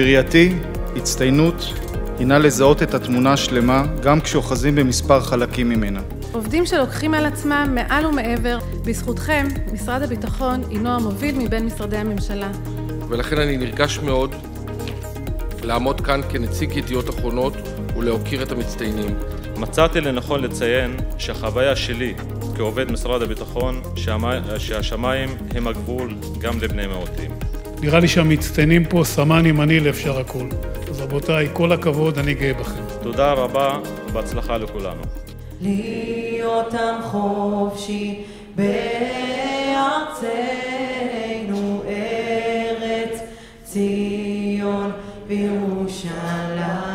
בראייתי, הצטיינות הינה לזהות את התמונה השלמה גם כשאוחזים במספר חלקים ממנה. עובדים שלוקחים על עצמם מעל ומעבר, בזכותכם, משרד הביטחון הינו המוביל מבין משרדי הממשלה. ולכן אני נרגש מאוד לעמוד כאן כנציג ידיעות אחרונות ולהוקיר את המצטיינים. מצאתי לנכון לציין שהחוויה שלי כעובד משרד הביטחון שהשמיים הם הגבול גם לבני מיעוטים. נראה לי שהמצטיינים פה סמן ימני לאפשר הכל. אז רבותיי, כל הכבוד, אני גאה בכם. תודה רבה ובהצלחה לכולנו. להיות עם חופשי בארצנו, ארץ ציון וירושלים.